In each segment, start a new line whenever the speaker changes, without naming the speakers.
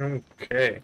Okay.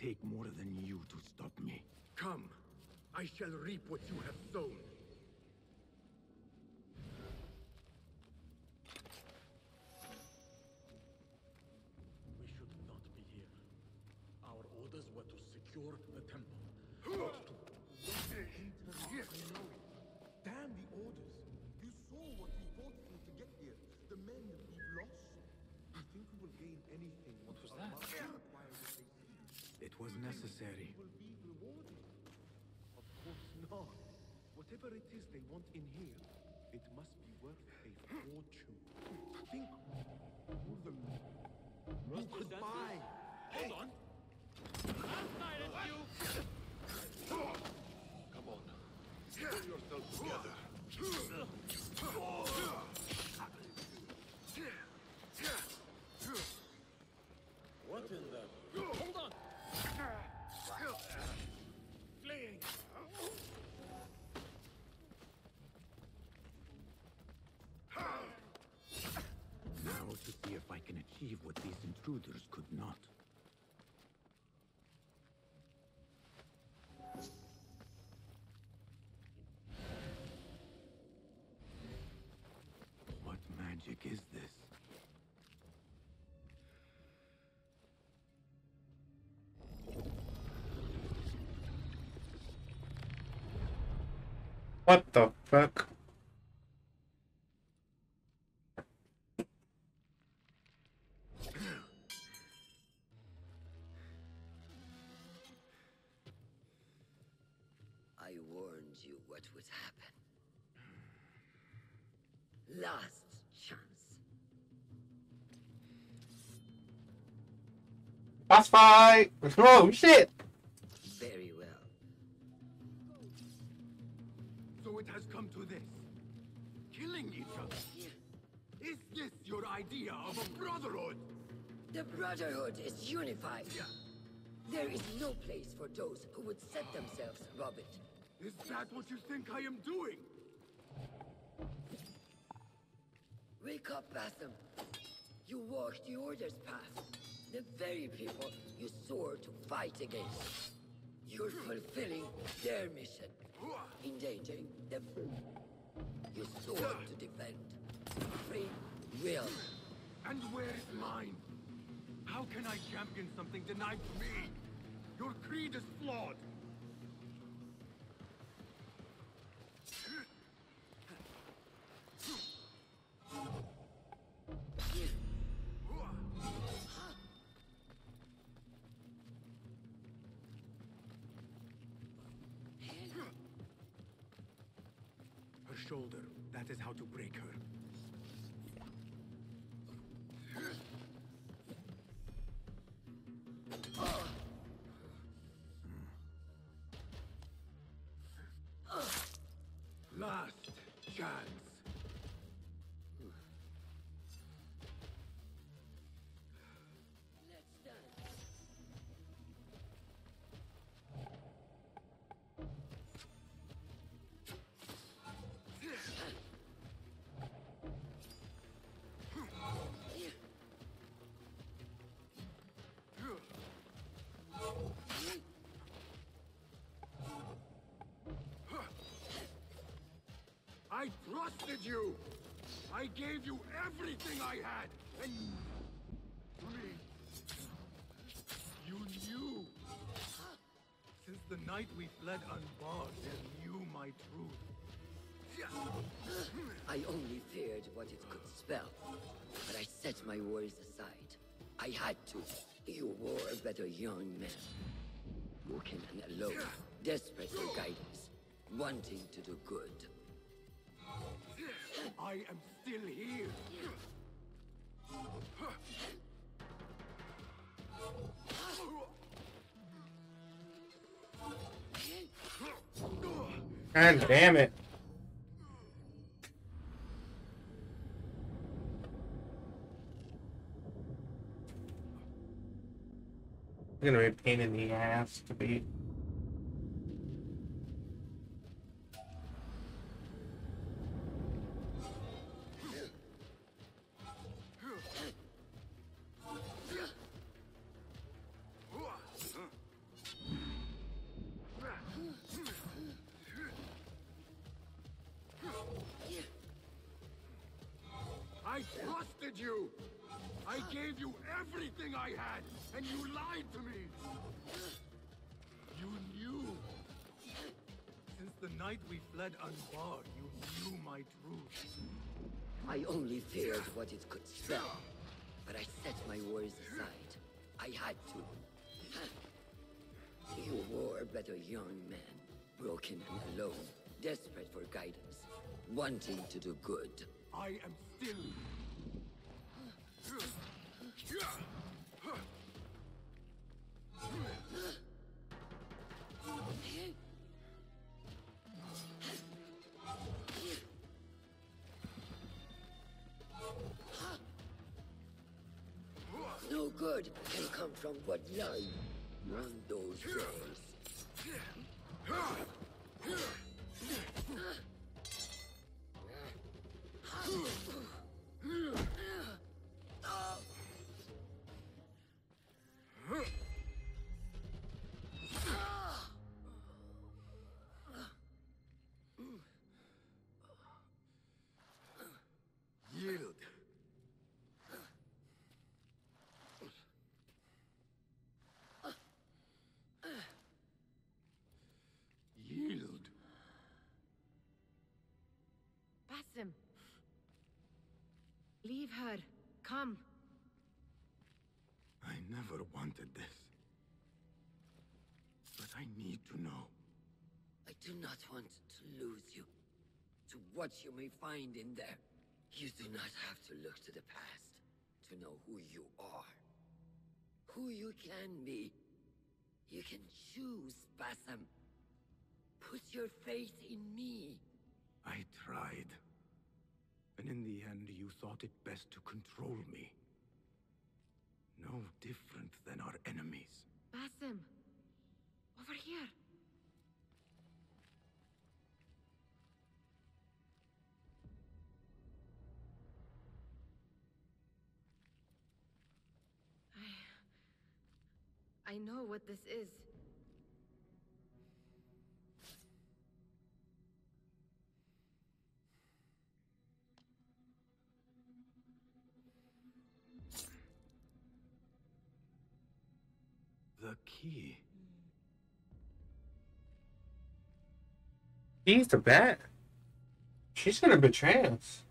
Take more than you to stop me.
Come. I shall reap what you have sown.
We should not be here. Our orders were to secure the temple, not to...
Damn the orders! You saw what we fought through to get here. The men we've lost. You think we will gain anything? What was that?
It was necessary.
will be rewarded. Of course not. Whatever it is they want in here, it must be worth a fortune. Think all the you could buy.
Hold on!
Come on. Pull yourself together.
What in the... Hold on! Fleeing!
Now to see if I can achieve what these intruders could not. What magic is this?
What the fuck?
I warned you what would happen. Last
Boss fight! Oh shit!
Very well.
So it has come to this. Killing each other. Is this your idea of a brotherhood?
The Brotherhood is unified. There is no place for those who would set themselves above it.
Is that what you think I am doing?
Wake up, Basim. You walked the Order's path. The very people you swore to fight against. You're fulfilling their mission. Endangering the You swore to defend. Free will.
And where is mine? How can I champion something denied to me? Your creed is flawed. Shoulder. That is how to break her. Last chance. I trusted you. I gave you everything I had, and me. You knew. Since the night we fled Anbar, you knew my truth.
I only feared what it could spell, but I set my worries aside. I had to. You were a better young man, broken and alone, desperate for guidance, wanting to do good.
I am still here.
God damn it. It's gonna be a pain in the ass to beat.
Trusted you. I gave you everything I had, and you lied to me. You knew. Since the night we fled Anbar, you knew my truth.
I only feared what it could spell, but I set my worries aside. I had to. You were but a young man, broken and alone, desperate for guidance, wanting to do good.
I am still.
No good can come from what lies beyond those walls.
Basim. Leave her. Come.
I never wanted this. But I need to know.
I do not want to lose you. To what you may find in there. You do not have to look to the past to know who you are. Who you can be. You can choose, Basim. Put your faith in me.
I tried. And in the end, you thought it best to control me. No different than our enemies.
Basim. Over here. I... I know what this is.
The key.
He's the bat. She's gonna betray us.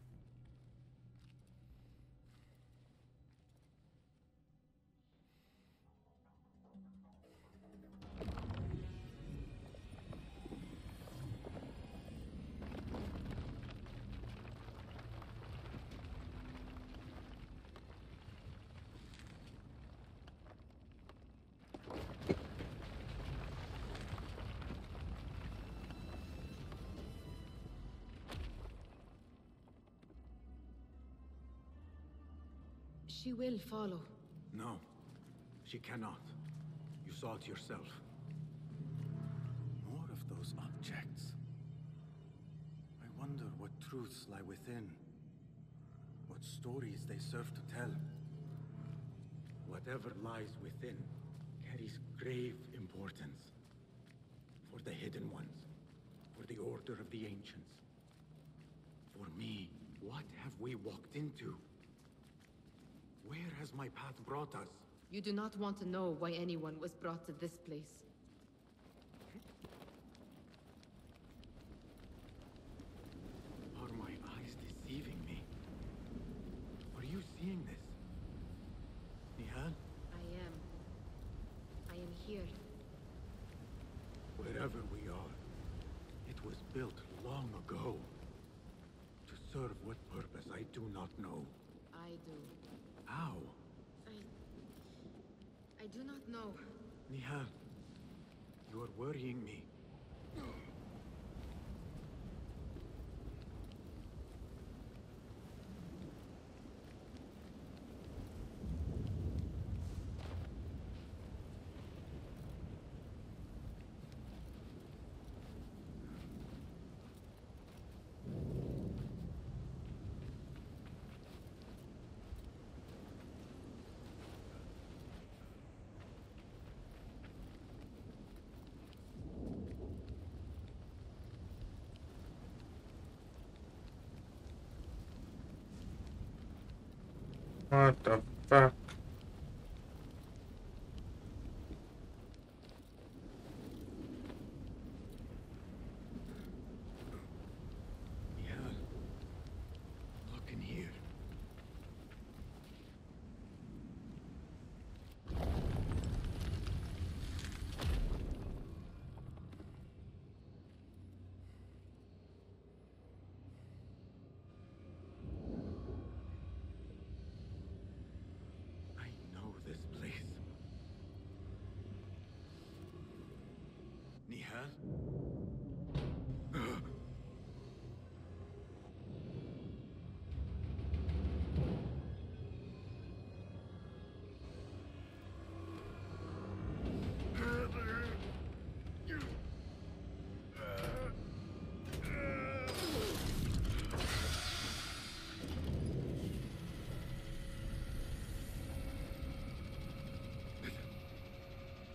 She will follow.
No, she cannot. You saw it yourself. More of those objects. I wonder what truths lie within. What stories they serve to tell. Whatever lies within carries grave importance. For the hidden ones. For the Order of the Ancients. For me, what have we walked into? Where has my path brought us?
You do not want to know why anyone was brought to this place.
Are my eyes deceiving me? Are you seeing this? Nehal?
I am. I am here.
Wherever we are, it was built long ago. To serve what purpose I do not know.
I do.
How?
I... I do not know.
Nehal, you are worrying me.
What the fuck?
Nehal, look in here. I know this place. Nehal?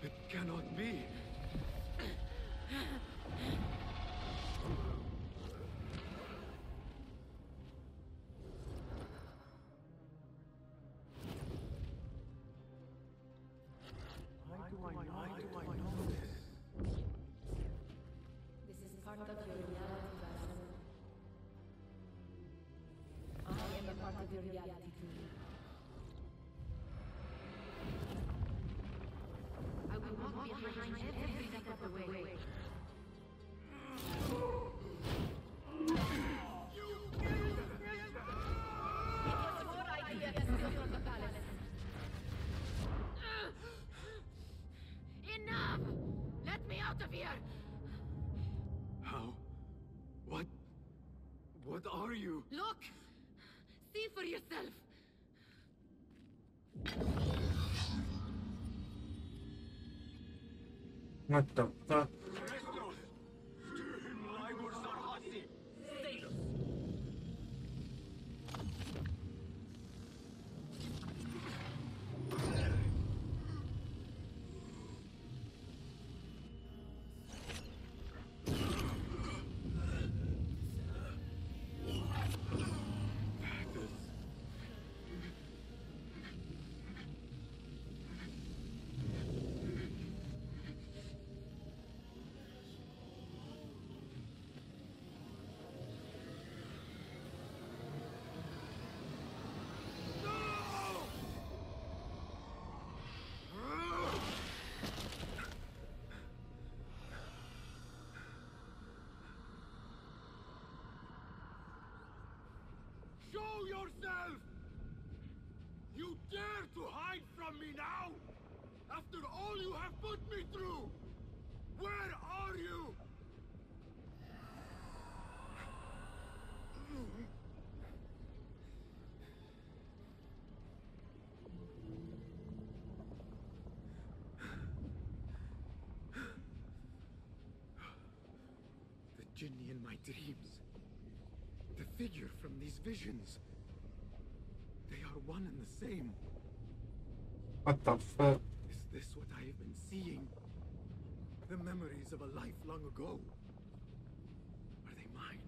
It cannot be. Why do I know, why do I know this?
This is part of your reality, Basim. I am a part of your reality
What are you?
Look! See for yourself!
What the fuck?
Show yourself! You dare to hide from me now? After all you have put me through! Where are you?
The genie in my dreams. Figure from these visions. They are one and the same.
What the fuck?
Is this what I have been seeing? The memories of a life long ago? Are they mine?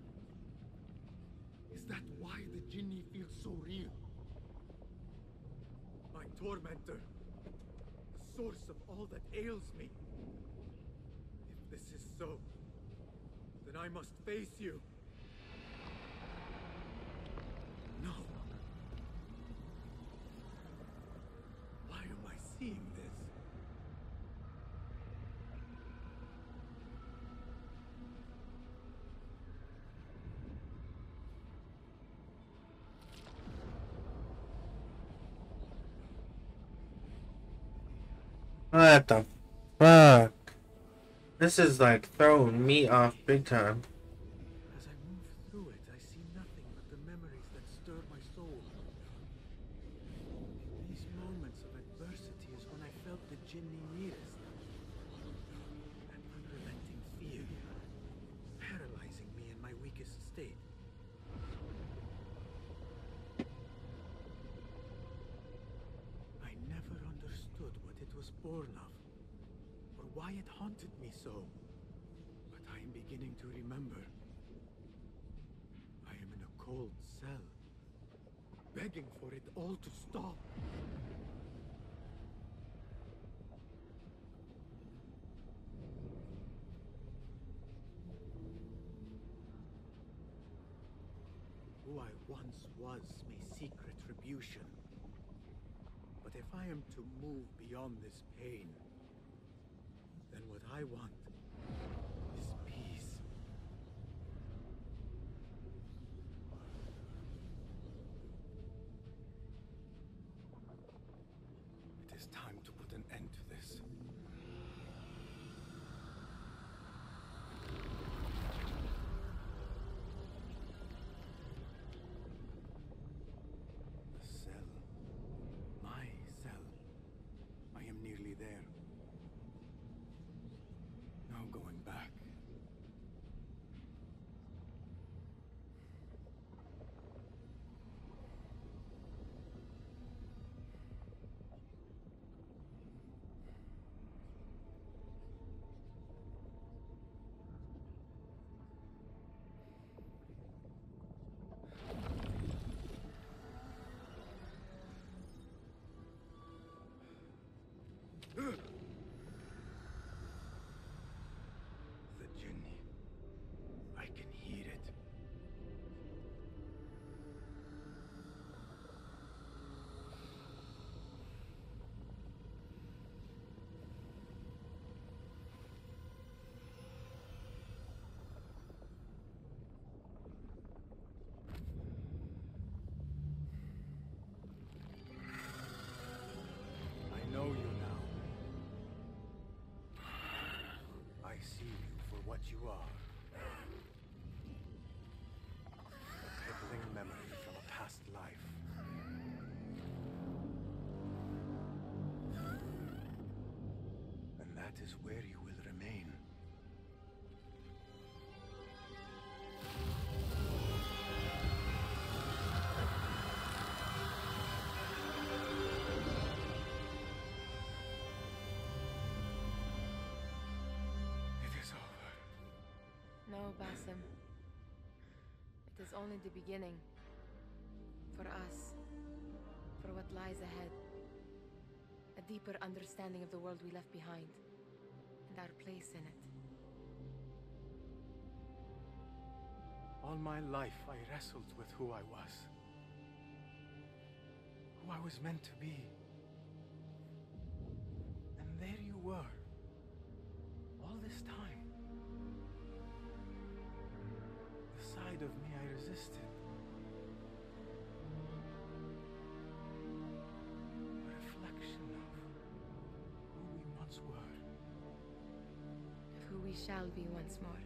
Is that why the Jinni feels so real? My tormentor. The source of all that ails me. If this is so, then I must face you. No. Why am I seeing this?
What the fuck? This is like throwing me off big time.
As I move through it, I see nothing but the memories that stir my soul. These moments of adversity is when I felt the Jinni nearest. An unrelenting fear, paralyzing me in my weakest state. I never understood what it was born of, or why it haunted me so. But I am beginning to remember. I am in a cold cell, begging for it all to stop. Who I once was may seek retribution. But if I am to move beyond this pain, what I want is peace. It is time to put an end to this. The cell. My cell. I am nearly there. No going back. The for
No, Basim. It is only the beginning. For us. For what lies ahead. A deeper understanding of the world we left behind. And our place in it.
All my life, I wrestled with who I was. Who I was meant to be. And there you were. Me A reflection of who we once were.
Of who we shall be once more.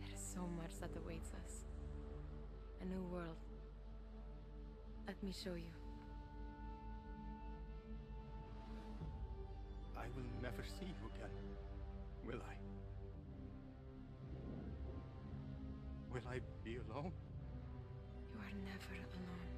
There is so much that awaits us. A new world. Let me show you.
I will never see you again, will I?
Will I be alone?
You are never alone.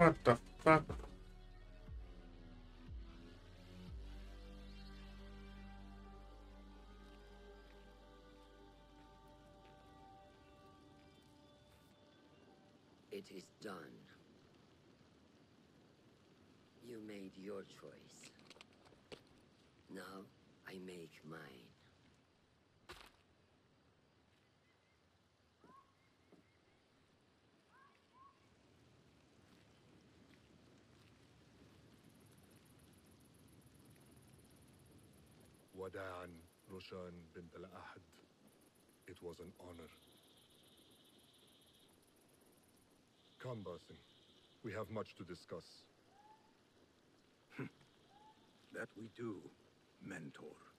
What the fuck?
It is done. You made your choice. Now I make mine.
Wada'an Roshan bint al-Ahad. It was an honor. Come, Basim. We have much to discuss. Hmm.
That we do, Mentor.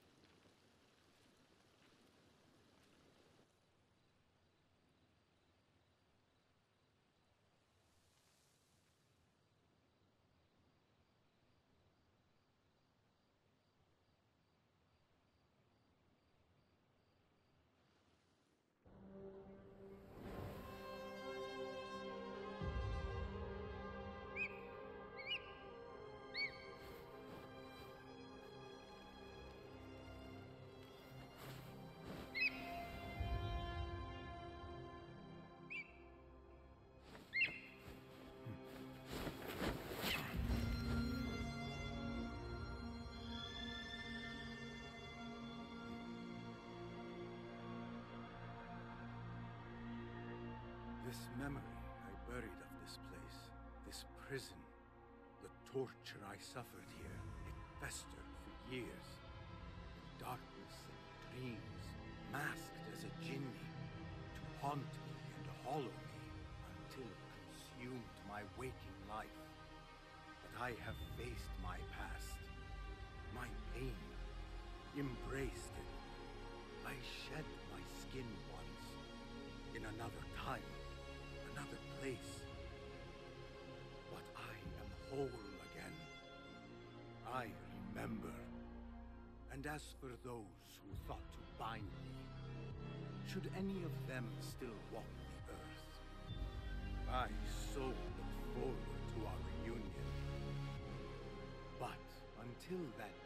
This memory I buried of this place, this prison, the torture I suffered here, it festered for years. Darkness and dreams, masked as a jinni, to haunt me and hollow me until it consumed my waking life. But I have faced my past, my pain, embraced it. I shed my skin once, in another time, place. But I am whole again. I remember. And as for those who thought to bind me, should any of them still walk the earth, I so look forward to our reunion. But until that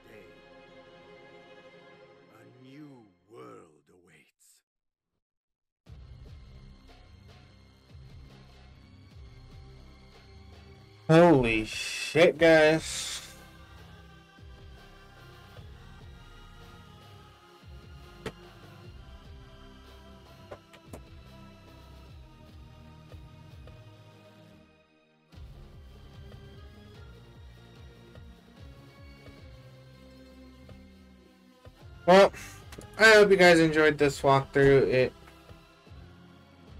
Holy shit, guys. Well, I hope you guys enjoyed this walkthrough. It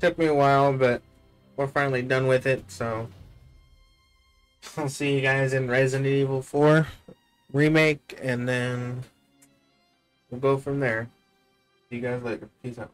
took me a while, but we're finally done with it, so I'll see you guys in Resident Evil 4 remake, and then we'll go from there. See you guys later. Peace out.